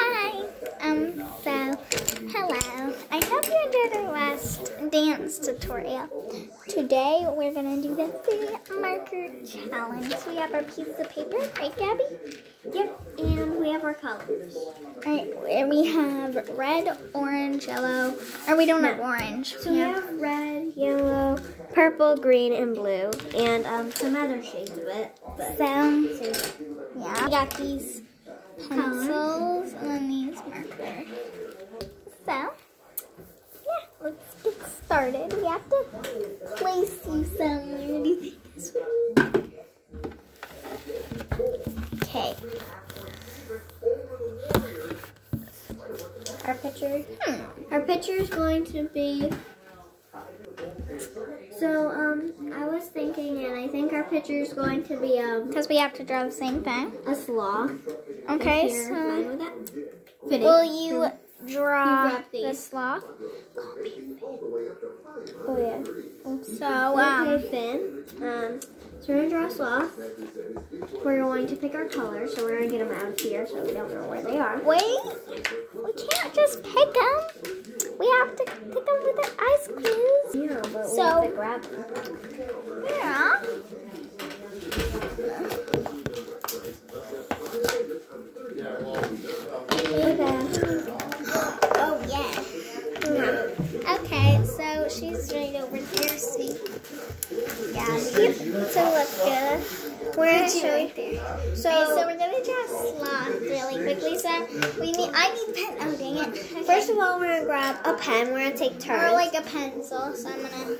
Hi. Um, so, hello. I hope you did our last dance tutorial. Today, we're going to do the three marker challenge. We have our piece of paper, right, Gabby? Yep, and we have our colors. Alright, and we have red, orange, yellow, or we don't have orange. So we have red, yellow, purple, green, and blue, and um, some other shades of it. But So, yeah, we got these pencils and these markers. So, yeah, let's get started. We have to place you somewhere. Do you think this would? Okay. our picture, Hmm. our picture is going to be. So um, I was thinking, and I think our picture is going to be um Because we have to draw the same thing. a sloth. Okay, so that. Will you draw grab the sloth? Oh yeah. So, um. Um, so we're gonna draw a sloth. We're going to pick our colors, so we're gonna get them out of here, so we don't know where they are. wait, we can't just pick them. We have to pick them with the ice quiz. Yeah, but we So- have to grab them. Yeah. Oh yeah. Okay, so she's right over there. See. Yeah. So let's go. We're gonna show you there. So, so we're gonna draw a sloth really quickly. So we need. I need pen. Oh dang it. Okay. First of all, we're gonna grab a pen. We're gonna take turns. or like a pencil. So I'm gonna.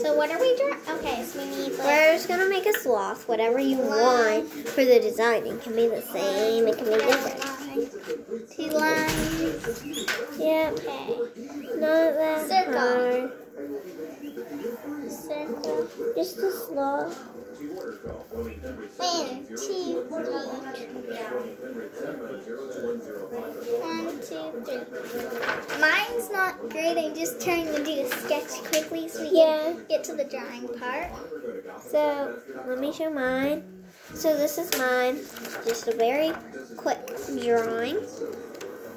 So what are we drawing? Okay, so we need like. We're just gonna make a sloth, whatever you want for the design. It can be the same, it can be different. Two lines. Yeah, Okay. not that Circle. hard. Circle. Just a sloth. One, two, three. One, two, three. Mine's not great. I'm just trying to do a sketch quickly so we Yeah. can get to the drawing part. So let me show mine. So this is mine. Just a very quick drawing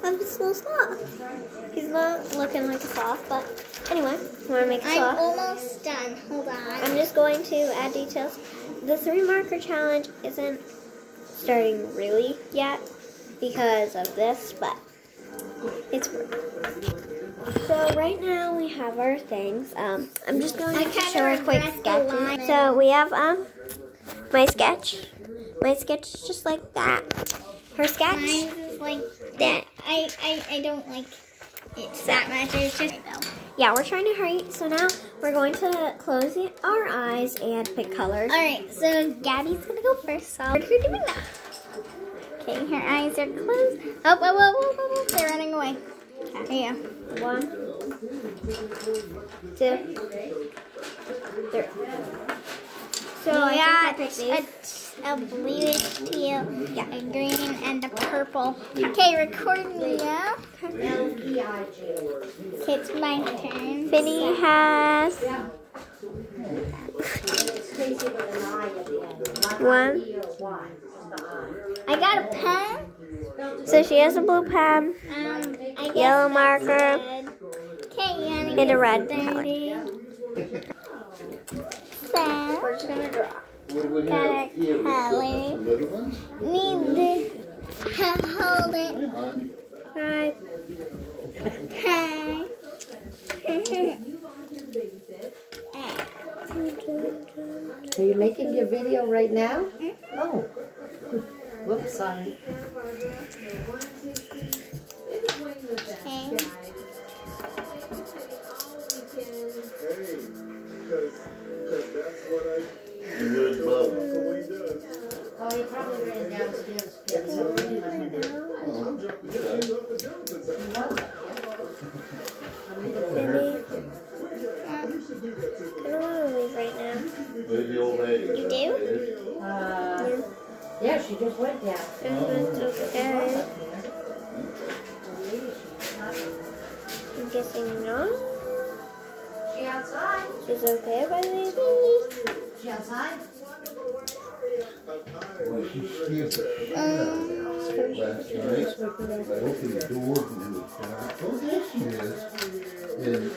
this little sloth. He's not looking like a sloth, but anyway, we want to make a I'm almost done. Hold on. I'm just going to add details. The three marker challenge isn't starting really yet because of this, but it's so right now we have our things. Um, I'm just going I to show a quick sketch. So we have um my sketch. My sketch is just like that. Her sketch. Like That. I, I, I don't like it that much. It's just Yeah, we're trying to hurry. So now we're going to close it- our eyes and pick colors. Alright, so Gabby's gonna go first. So are doing now? Okay, her eyes are closed. Oh, whoa, whoa, whoa, whoa, whoa. They're running away. There you go. One, two, three. So yeah, it's, I picked these. a, bluish teal, a green, and a purple. Okay, record me now. Okay, it's my turn. Finny has one. I got a pen. So she has a blue pen Um, Yellow marker. Okay, and a red Thirty. Color. So, We're just gonna draw. got a color. Need to hold it. Five. Okay. Are you making your video right now? Oh. Whoops, sorry. okay. Oh, you probably ran downstairs. to get Finny. I don't want to leave right now. You do? Uh, yeah, she just went down. It's okay. I'm guessing not. She outside? She's okay by leaving. She outside? Well, she skipped it last night. I opened the door and it was dark. Oh, there she is. And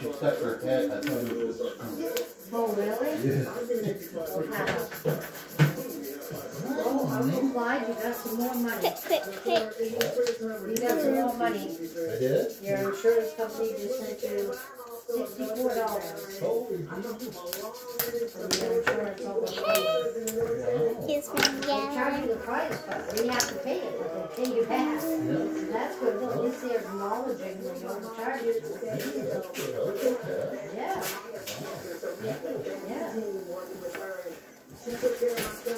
she stuck her head, I thought it was a skunk. Oh, really? Yeah. Oh, I'm so glad you got some more money. Quick, quick, quick. You got some more money. I did? Your insurance company just sent you sixty-four dollars. Here's my They charge you we have to pay it, but they pay you back. That's good, at least they're acknowledging the overcharges. Yeah. Yeah. I'm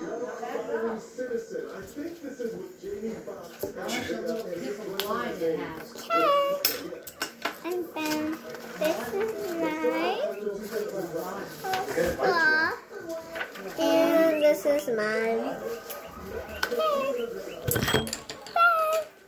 this. I think. of line it has. Okay. And this is claw. And this is mine. Okay.